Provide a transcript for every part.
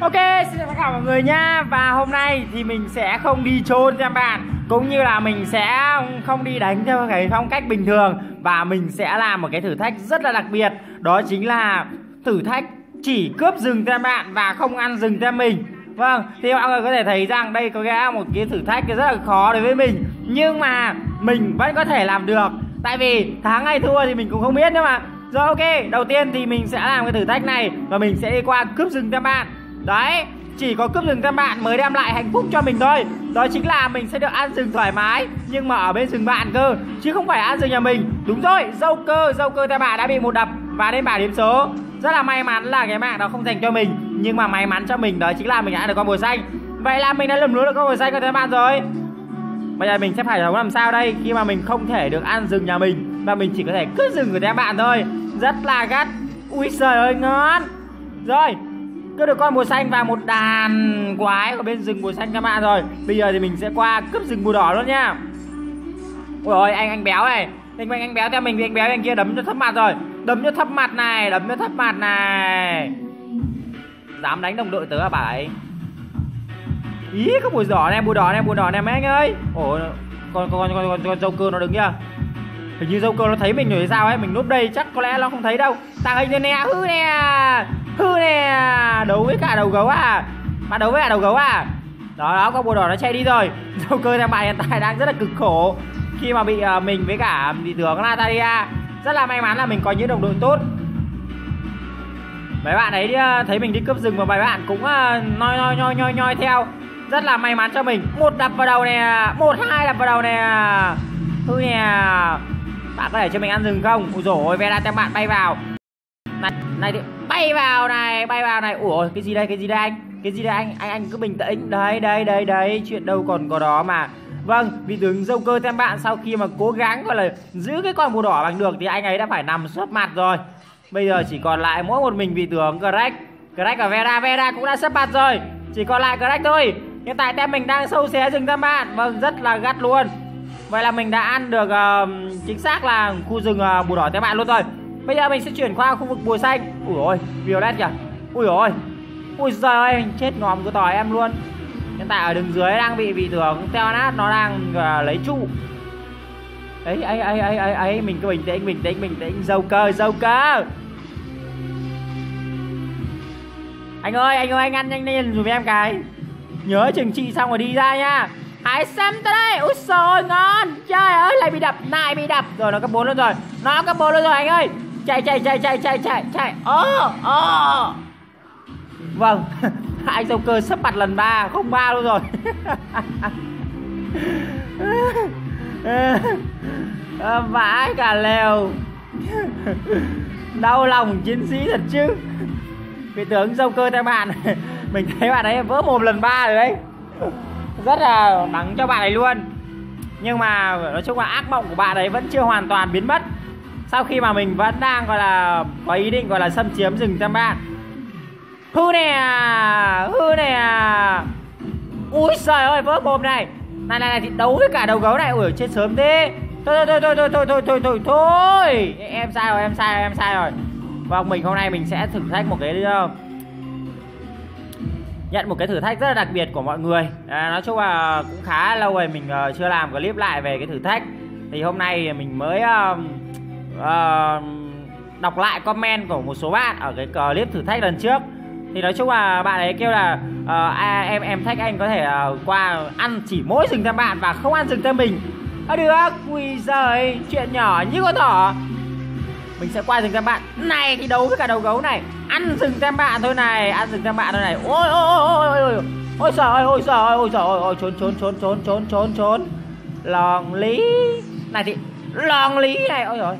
Ok, xin chào tất cả mọi người nha. Và hôm nay thì mình sẽ không đi trôn cho bạn. Cũng như là mình sẽ không đi đánh theo cái phong cách bình thường. Và mình sẽ làm một cái thử thách rất là đặc biệt. Đó chính là thử thách chỉ cướp rừng cho bạn và không ăn rừng cho mình. Vâng, thì mọi người có thể thấy rằng đây có lẽ một cái thử thách rất là khó đối với mình. Nhưng mà mình vẫn có thể làm được. Tại vì thắng hay thua thì mình cũng không biết nữa mà. Rồi ok, đầu tiên thì mình sẽ làm cái thử thách này Và mình sẽ đi qua cướp rừng cho bạn. Đấy, chỉ có cướp rừng các bạn mới đem lại hạnh phúc cho mình thôi. Đó chính là mình sẽ được ăn rừng thoải mái Nhưng mà ở bên rừng bạn cơ Chứ không phải ăn rừng nhà mình. Đúng rồi, dâu cơ, dâu cơ ta bạn đã bị một đập. Và đến bảng điểm số. Rất là may mắn là cái mạng đó không dành cho mình Nhưng mà may mắn cho mình đó chính là mình đã được con bồ xanh. Vậy là mình đã lầm lúa được con bồ xanh của các bạn rồi. Bây giờ mình sẽ phải làm sao đây Khi mà mình không thể được ăn rừng nhà mình Và mình chỉ có thể cướp rừng của các bạn thôi. Rất là gắt. Ui trời ơi ngon. Rồi cứ được con mùa xanh và một đàn quái ở bên rừng mùa xanh các bạn rồi. Bây giờ thì mình sẽ qua cướp rừng mùa đỏ luôn nha. Ôi ôi anh anh béo này. Anh anh anh béo theo mình thì anh béo anh kia đấm cho thấp mặt rồi. Đấm cho thấp mặt này đấm cho thấp mặt này. Dám đánh đồng đội tớ à bà ấy? Ý có mùi đỏ này mùi đỏ này mùi đỏ này mấy anh ơi. Ồ con con con con, con dâu cơ nó đứng kia hình như dâu cơ nó thấy mình rồi sao ấy? Mình núp đây chắc có lẽ nó không thấy đâu. Tàng hình lên nè hư nè với cả đầu gấu à? Bạn đấu với cả đầu gấu à? Đó đó con bùa đỏ nó chạy đi rồi. Đầu cơ thằng bạn hiện tại đang rất là cực khổ. Khi mà bị uh, mình với cả bị tướng Natalia à, rất là may mắn là mình có những đồng đội tốt. Mấy bạn ấy ờ, thấy mình đi cướp rừng và mấy bạn cũng ờ, uh, noi noi nhoi nhoi nhoi theo. Rất là may mắn cho mình. Một đập vào đầu nè một hai đập vào đầu nè. Hư nè. Bạn có thể cho mình ăn rừng không? Ui dồi ôi vera tem bạn bay vào này thì bay vào này bay vào này. Ủa cái gì đây cái gì đây anh? Cái gì đây anh? Anh anh cứ bình tĩnh. Đấy đấy đấy đấy. Chuyện đâu còn có đó mà. Vâng vị tướng dâu cơ tem bạn sau khi mà cố gắng gọi là giữ cái con màu đỏ bằng được thì anh ấy đã phải nằm sấp mặt rồi. Bây giờ chỉ còn lại mỗi một mình vị tướng Greg. Greg và Vera Vera cũng đã sấp mặt rồi. Chỉ còn lại Greg thôi. Hiện tại tem mình đang sâu xé rừng tem bạn. Vâng rất là gắt luôn. Vậy là mình đã ăn được uh, chính xác là khu rừng ờ, uh, bùa đỏ tem bạn luôn rồi. Bây giờ mình sẽ chuyển qua khu vực bùa xanh. Ui ôi, Violet kìa Ui ôi. Ui giời ơi, chết ngòm của tỏi em luôn. Hiện tại ở đường dưới đang bị bị tướng Teo nát nó đang uh, lấy trụ. Ấy ấy ấy ấy ấy ấy mình cứ bình tĩnh bình tĩnh bình tĩnh. Dâu cơ dâu cơ. Anh ơi anh ơi anh ăn nhanh lên dùm em cái. Nhớ chừng trị xong rồi đi ra nha. Hãy xem tới đây. Ui xôi ngon. Trời ơi lại bị đập lại bị đập. Rồi nó cấp bốn luôn rồi. Nó cấp bốn luôn rồi anh ơi chạy chạy chạy chạy chạy chạy chạy. Ơ ơ. Vâng anh dâu cơ sắp mặt lần ba, không ba luôn rồi. Ờ, vãi cả lều. Đau lòng chiến sĩ thật chứ. Vị tướng dâu cơ theo bạn. Mình thấy bạn ấy vỡ mồm lần ba rồi đấy. Rất là đắng cho bạn ấy luôn. Nhưng mà, nói chung là ác mộng của bạn ấy vẫn chưa hoàn toàn biến mất sau khi mà mình vẫn đang gọi là có ý định gọi là xâm chiếm rừng tam bạn hư nè hư nè. Ui trời ơi vỡ mồm này. Này này này thì đấu với cả đầu gấu này. Ui chết sớm thế. Thôi thôi thôi thôi thôi thôi thôi thôi thôi em sai rồi em sai rồi em sai rồi. Vâng mình hôm nay mình sẽ thử thách một cái ờ, nhận một cái thử thách rất là đặc biệt của mọi người. À, nói chung là cũng khá lâu rồi mình uh, chưa làm clip lại về cái thử thách. Thì hôm nay mình mới uh, uh, đọc lại comment của một số bạn ở cái clip thử thách lần trước. Thì nói chung là bạn ấy kêu là uh, à, em em thách anh có thể uh, qua ăn chỉ mỗi rừng theo bạn và không ăn rừng theo mình. À, được. Ui giời chuyện nhỏ như con thỏ. Mình sẽ qua rừng theo bạn. Này thì đấu với cả đầu gấu này. Ăn rừng theo bạn thôi này ăn rừng theo bạn thôi này. Ôi ôi ôi ôi ôi ôi trời ơi ôi trời ơi ôi trời ơi ôi trốn trốn trốn trốn trốn trốn trốn. Lòn lý. Này thì lòn lý này. Ôi rồi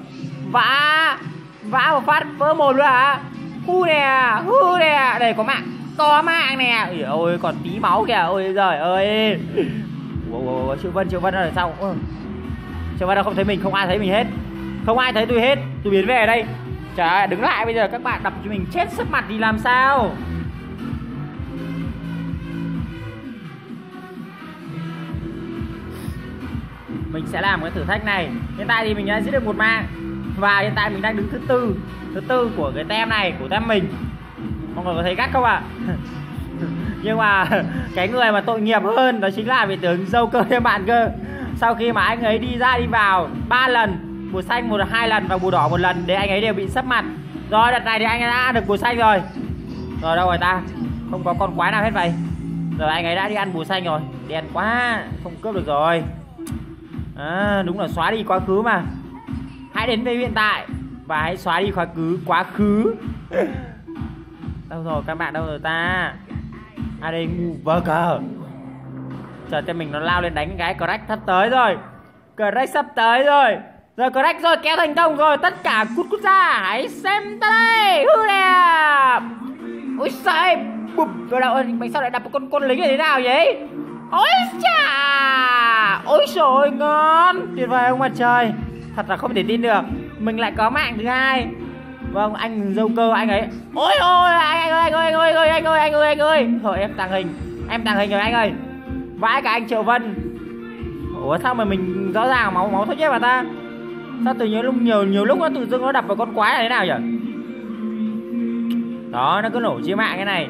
vã vã một phát vỡ một luôn hả? Hu nè hu nè. Đây có mạng có mạng nè. Ôi ôi còn tí máu kìa. Ôi giời ơi. Ủa, triệu vân triệu vân ở sau ừ. triệu vân đâu không thấy mình không ai thấy mình hết. Không ai thấy tôi hết. Tôi biến về đây. Trời ơi đứng lại bây giờ các bạn đập cho mình chết sấp mặt thì làm sao? Mình sẽ làm cái thử thách này. Hiện tại thì mình đã giết được một mạng và hiện tại mình đang đứng thứ tư thứ tư của cái tem này của tem mình. Mọi người có thấy gắt không ạ? À? nhưng mà cái người mà tội nghiệp hơn đó chính là vị tướng dâu cơ thêm bạn cơ. Sau khi mà anh ấy đi ra đi vào ba lần bùa xanh một hai lần và bùa đỏ một lần để anh ấy đều bị sấp mặt. Rồi đợt này thì anh ấy đã được bùa xanh rồi. Rồi đâu rồi ta? Không có con quái nào hết vậy. Rồi anh ấy đã đi ăn bùa xanh rồi. Đen quá không cướp được rồi. À, đúng là xóa đi quá khứ mà đến với hiện tại. Và hãy xóa đi quá khứ quá khứ. Đâu rồi, các bạn đâu rồi ta? À đây, ngu vơ cờ. Chờ cho mình nó lao lên đánh cái crack sắp tới rồi. Crack sắp tới rồi. Rồi crack rồi, kéo thành công rồi. Tất cả cút cút ra. Hãy xem ta đây. Hư đẹp. Ôi sai bụp. Rồi đâu mình sao lại đập một con con lính này thế nào vậy ôi chà. Ôi trời ngon. Tuyệt vời ông mặt trời thật là không thể tin được. Mình lại có mạng thứ hai. Vâng anh dâu cơ anh ấy. Ôi ôi anh, ơi anh ơi anh ơi anh ơi anh ơi anh ơi anh. Ơi thôi em tàng hình. Em tàng hình rồi anh ơi. Vãi cả anh triệu vân. Ủa sao mà mình rõ ràng máu máu thôi chết mà ta? Sao từ nhớ lúc nhiều nhiều lúc nó tự dưng nó đập vào con quái này thế nào nhỉ? Đó nó cứ nổ chia mạng cái này.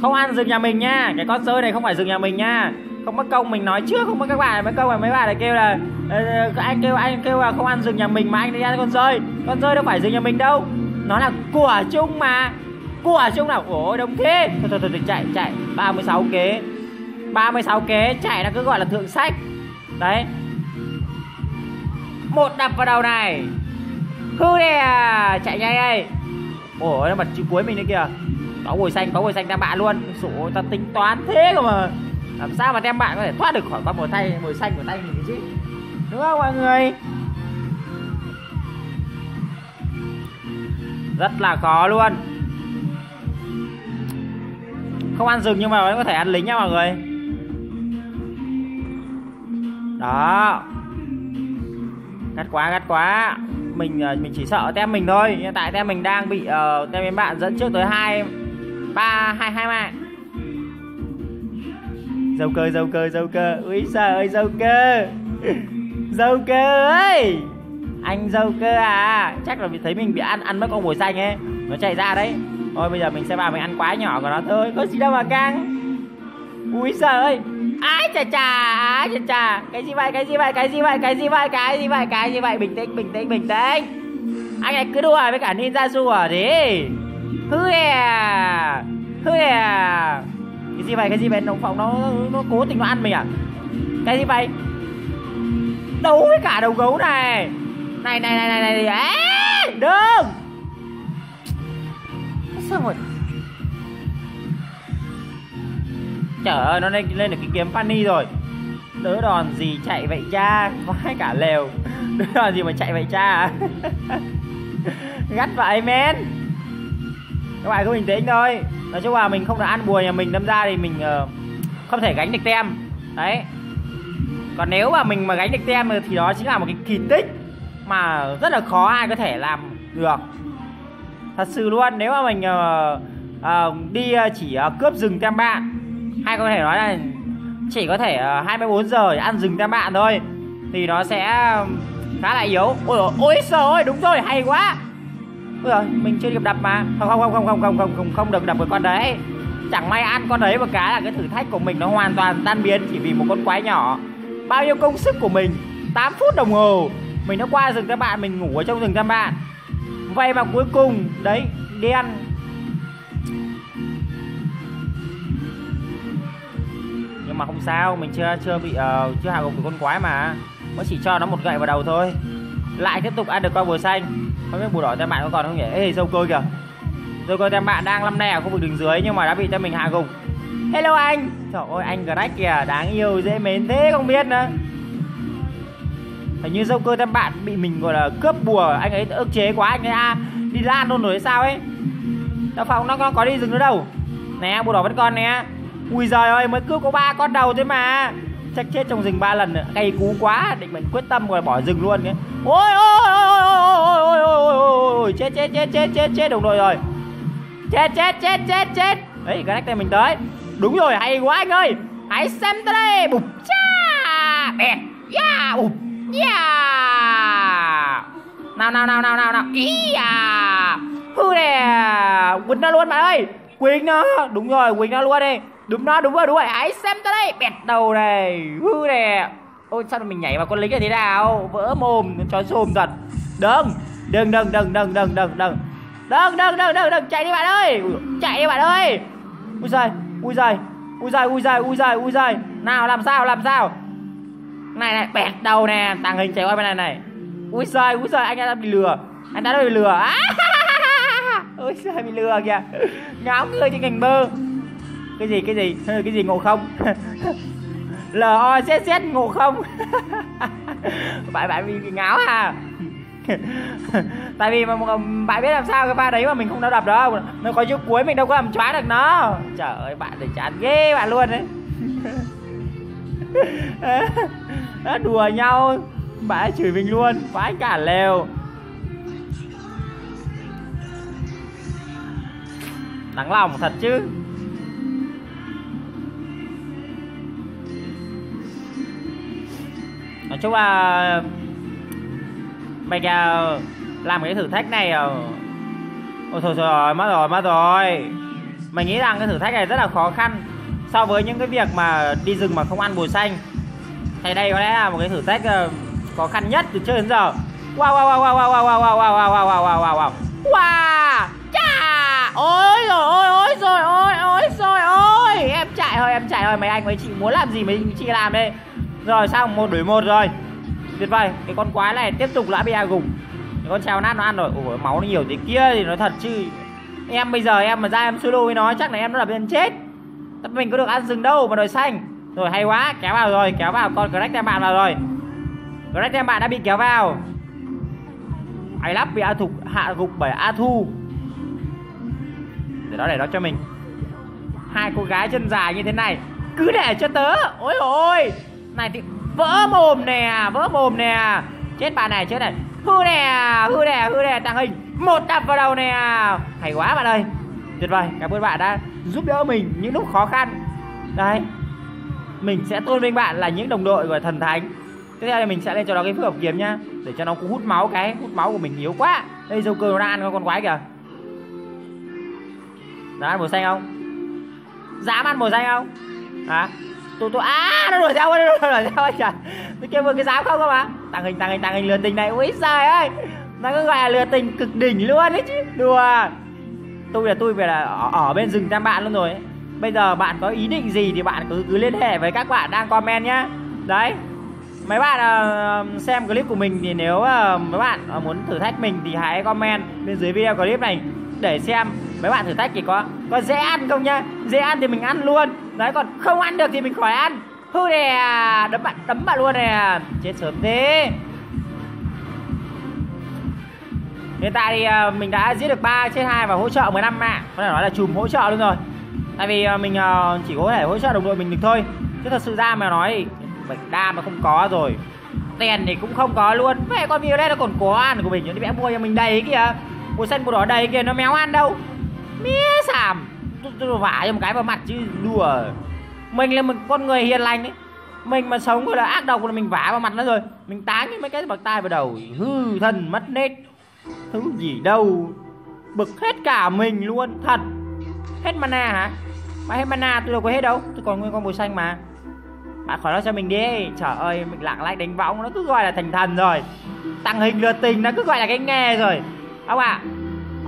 Không ăn rừng nhà mình nha. Cái con rơi này không phải rừng nhà mình nha không mất công mình nói trước không mất các bạn mấy câu mà mấy bạn lại kêu là uh, anh kêu anh kêu là không ăn rừng nhà mình mà anh đi ăn con rơi. Con rơi đâu phải rừng nhà mình đâu. Nó là của chung mà. Của chung nào ôi đông thế. Thôi thôi thôi chạy chạy. 36 kế. 36 kế chạy là cứ gọi là thượng sách. Đấy. Một đập vào đầu này. Hư nè à? chạy nhanh đây. Ôi nó bật chữ cuối mình nữa kìa. Có bồi xanh có bồi xanh ta bạn luôn. Sổ ta tính toán thế cơ mà làm sao mà tem bạn có thể thoát được khỏi con mồi tay mồi xanh của tay mình chứ? Đúng không mọi người? Rất là khó luôn. Không ăn rừng nhưng mà vẫn có thể ăn lính nha mọi người. Đó. Gắt quá gắt quá. Mình ờ, mình chỉ sợ tem mình thôi. Hiện tại tem mình đang bị uh, tem bên bạn dẫn trước tới hai ba hai hai mạng dâu cơ dâu cơ dâu cơ. Úi trời ơi, dâu cơ. Dâu cơ ơi. Anh dâu cơ à. Chắc là vì thấy mình bị ăn ăn mất con mồi xanh ấy. Nó chạy ra đấy. Thôi, bây giờ mình sẽ vào mình ăn quá nhỏ của nó thôi. Có gì đâu mà căng. Úi trời ơi. Ái chà chà, ái chà chà. Cái gì vậy, cái gì vậy, cái gì vậy, cái gì vậy, cái gì vậy, cái gì vậy? Bình tĩnh bình tĩnh bình tĩnh. Anh này cứ đùa với cả ninja rùa đi. Hư à. Hư à cái gì vậy cái gì vậy? Đồng phòng nó nó cố tình nó ăn mình à? Cái gì vậy? Đấu với cả đầu gấu này. Này này này này này à, đừng! Sao rồi Trời ơi nó lên, lên được cái kiếm pani rồi. Đỡ đòn gì chạy vậy cha? Vãi cả lều. Đỡ đòn gì mà chạy vậy cha? Gắt vậy men. Các bạn cứ bình tĩnh thôi. Nói chung là mình không được ăn bùa nhà mình đâm ra thì mình uh, không thể gánh được tem. Đấy. Còn nếu mà mình mà gánh được tem thì đó chính là một cái kỳ tích Mà rất là khó ai có thể làm được. Thật sự luôn Nếu mà mình uh, uh, đi chỉ uh, cướp rừng tem bạn hay có thể nói là chỉ có thể uh, 24 giờ ăn rừng tem bạn thôi thì nó sẽ khá là yếu. Ôi ôi trời ơi đúng rồi hay quá ôi rồi mình chưa được đập mà. Không không không không không không không không không được đập với con đấy. Chẳng may ăn con đấy một cái là cái thử thách của mình nó hoàn toàn tan biến chỉ vì một con quái nhỏ. Bao nhiêu công sức của mình? 8 phút đồng hồ. Mình đã qua rừng các bạn mình ngủ ở trong rừng các bạn. Vậy mà cuối cùng đấy đen nhưng mà không sao mình chưa chưa bị uh, chưa hạ gục được con quái mà. Mới chỉ cho nó một gậy vào đầu thôi. Lại tiếp tục ăn được con bùa xanh không biết bùa đỏ tem bạn có còn không nhỉ? Ê dâu cơ kìa. Dâu cơ tem bạn đang lâm nè ở khu vực đường dưới nhưng mà đã bị tem mình hạ gục. Hello anh. Trời ơi anh Greg kìa đáng yêu dễ mến thế không biết nữa. Hình như dâu cơ tem bạn bị mình gọi là cướp bùa. Anh ấy ức chế quá anh ấy à, đi lan luôn rồi hay sao ấy? Đâu phòng nó có đi rừng nữa đâu. Nè bùa đỏ vẫn còn nè. Ui giời ơi mới cướp có ba con đầu thôi mà. Chắc chết trong rừng ba lần Cay cú quá Định mình quyết tâm rồi bỏ rừng luôn ấy. Ôi ôi ôi ôi ôi ôi ôi ôi ôi Chết chết chết chết chết chết đồng đội rồi Chết chết chết chết chết Đấy cái nách tay mình tới Đúng rồi hay quá anh ơi Hãy xem tới đây Bụp cha Bẹt ya Bụp ya Nào nào nào nào nào nào Ý à Hư nè quỳnh nó luôn bạn ơi quỳnh nó đúng rồi quỳnh nó luôn đi đúng đó đúng rồi đúng rồi. Hãy xem tới đây. Bẹt đầu này. Hư nè. Ôi sao mình nhảy vào con lính là thế nào? Vỡ mồm chó xồm thật. Đừng đừng đừng đừng đừng đừng đừng đừng. Đừng đừng đừng đừng đừng. Chạy đi bạn ơi. Chạy đi bạn ơi. Ui giời ui giời ui giời ui giời ui giời ui giời. Nào làm sao làm sao? Này này bẹt đầu nè. Tàng hình chạy qua bên này này. Ui giời ui giời anh đã bị lừa. Anh đã bị lừa. À, ui giời bị lừa kìa. Ngáo người trên cành bơ cái gì cái gì? Cái gì ngộ không? L o z z ngộ không? Bạn bạn bị, bị ngáo à tại vì mà bạn biết làm sao cái pha đấy mà mình không đâu đập đâu nó có chút cuối mình đâu có làm choáng được nó. Trời ơi bạn thì chán ghê bạn luôn đấy. Nó đùa nhau. Bạn chửi mình luôn. Quá cả lều. Nắng lòng thật chứ. Chúng chung là mày làm cái thử thách này ôi thôi rồi mất rồi mất rồi mình nghĩ rằng cái thử thách này rất là khó khăn so với những cái việc mà đi rừng mà không ăn bùi xanh thì đây có lẽ là một cái thử thách khó khăn nhất từ trước đến giờ wow wow wow wow wow wow wow wow wow wow wow wow wow wow wow chà ôi rồi ôi ôi rồi ôi ôi rồi ôi em chạy thôi em chạy thôi mấy anh mấy chị muốn làm gì mấy chị làm đây rồi xong một đuổi một rồi. Tuyệt vời, cái con quái này tiếp tục lại bị gùng cái con treo nát nó ăn rồi. Ủa, máu nó nhiều thế kia thì nó thật chứ. Em bây giờ em mà ra em solo với nó, chắc là em nó là bên chết. Mình có được ăn rừng đâu mà đòi xanh. Rồi, hay quá, kéo vào rồi, kéo vào. Con crack em bạn vào rồi. Crack em bạn đã bị kéo vào. Ai lắp bị a thục hạ gục bởi a thu. Để đó để đó cho mình. Hai cô gái chân dài như thế này. Cứ để cho tớ. Ôi ôi này thì vỡ mồm nè, vỡ mồm nè. Chết bạn này, chết này. Hư nè hư nè hư nè, tàng hình. Một đập vào đầu nè. Hay quá bạn ơi. Tuyệt vời, cảm ơn bạn đã giúp đỡ mình những lúc khó khăn. Đấy mình sẽ tôn vinh bạn là những đồng đội của thần thánh. Tiếp theo thì mình sẽ lên cho nó cái phước hợp kiếm nhá, để cho nó cũng hút máu cái, hút máu của mình yếu quá. Đây, dâu cơ nó đang ăn con quái kìa. Nó ăn màu xanh không? Dám ăn màu xanh không? Hả? Tôi tôi à nó đuổi theo nó đuổi theo anh à. trời tôi kêu vừa cái dám không cơ mà. Tàng hình tàng hình tàng hình lừa tình này ui trời ơi. Nó cứ gọi là lừa tình cực đỉnh luôn đấy chứ. Đùa. Tôi là tôi về là ở, ở bên rừng tam bạn luôn rồi ấy. bây giờ bạn có ý định gì thì bạn cứ cứ liên hệ với các bạn đang comment nhá. Đấy. Mấy bạn uh, xem clip của mình thì nếu uh, mấy bạn uh, muốn thử thách mình thì hãy comment bên dưới video clip này để xem mấy bạn thử thách thì có có dễ ăn không nhá? Dễ ăn thì mình ăn luôn. Đấy, còn không ăn được thì mình khỏi ăn. Hư nè đấm bạn đấm bạn luôn nè. Chết sớm thế. Hiện tại thì ờ, mình đã giết được 3 trên 2 và hỗ trợ 15 mạng. Có thể nói là chùm hỗ trợ luôn rồi. Tại vì ờ, mình ờ, chỉ có thể hỗ trợ đồng đội mình được thôi. Chứ thật sự ra mà nói bệnh đa mà không có rồi. Tiền thì cũng không có luôn. Vậy con video đây nó còn có ăn của mình. Nó vẽ mua cho mình đầy kìa màu xanh màu đỏ đầy kìa nó méo ăn đâu mía sàm tôi vả cho một cái vào mặt chứ đùa. Mình là một con người hiền lành đấy mình mà sống gọi là ác độc là mình vả vào mặt nó rồi. Mình tán cái mấy cái bậc tai vào đầu hư thần mất nết. Thứ gì đâu. Bực hết cả mình luôn thật. Hết mana hả? Mà hết mana tôi đâu có hết đâu. Tôi còn nguyên con màu xanh mà. Bạn khỏi nói cho mình đi. Trời ơi mình lạng lách đánh võng nó cứ gọi là thành thần rồi. Tăng hình lừa tình nó cứ gọi là cái nghe rồi. Ông ạ à,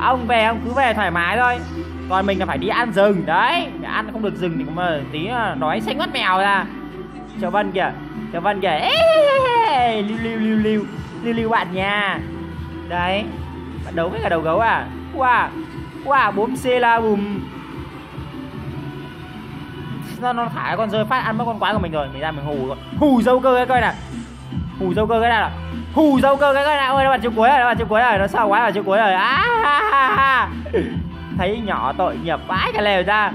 ông về ông cứ về thoải mái thôi. Còn mình là phải đi ăn rừng đấy. Để ăn không được rừng thì mà tí à, đói xanh mất mèo ra. Chào vân kìa chào vân kìa. Ê, lưu lưu lưu lưu. Lưu lưu bạn nha. Đấy bạn đấu với cả đầu gấu à? Wow wow bốn xe la bùm. Nó nó thả con rơi phát ăn mất con quái của mình rồi. Mình ra mình hù hù dâu cơ cái coi nè hù dâu cơ cái nào? Hù dâu cơ cái nào? Ơi nó bật chữ cuối rồi, nó bật chữ cuối rồi, nó sao quái vào chữ cuối rồi. Á, ha. thấy nhỏ tội nghiệp vãi cả lều ra.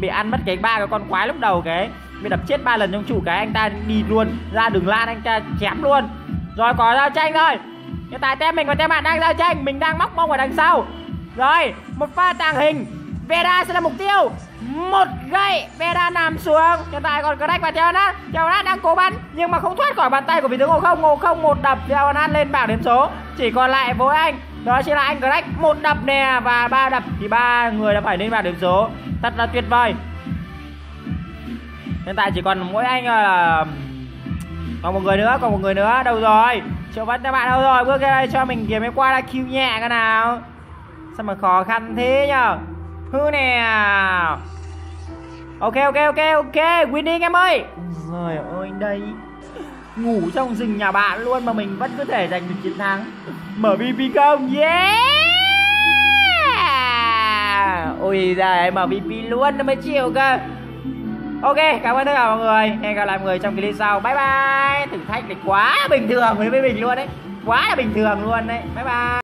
Bị ăn mất cái ba cái con quái lúc đầu cái. Bị đập chết ba lần trong trụ cái, anh ta đi luôn, ra đường lan, anh ta chém luôn. Rồi, có giao tranh rồi hiện tại tem mình và tem bạn đang giao tranh mình đang móc mông ở đằng sau. Rồi, một pha tàng hình. Vera sẽ là mục tiêu. Một gậy Vera nằm xuống. Hiện tại còn Crack và Theonat Theonat đang cố bắn, nhưng mà không thoát khỏi bàn tay của vị tướng ngộ không. Ngộ không một đập Theonat lên bảng điểm số. Chỉ còn lại với anh, đó chính là anh Greg. Một đập nè và ba đập, thì ba người đã phải lên bảng điểm số. Thật là tuyệt vời. Hiện tại chỉ còn mỗi anh là còn một người nữa, còn một người nữa. Đâu rồi? Triệu vẫn các bạn, đâu rồi? Bước ra đây cho mình kiếm cái qua là kêu nhẹ cái nào. Sao mà khó khăn thế nhở hư nè. Ok ok ok ok winning em ơi. Rồi ơi, đây. Ngủ trong rừng nhà bạn luôn mà mình vẫn có thể giành được chiến thắng. Mở MVP không? Yeah! Ôi giời MVP luôn, nó mới chịu cơ. Ok, cảm ơn tất cả mọi người. Hẹn gặp lại mọi người trong clip sau. Bye bye. Thử thách này quá bình thường với mình luôn đấy. Quá là bình thường luôn đấy. Bye bye.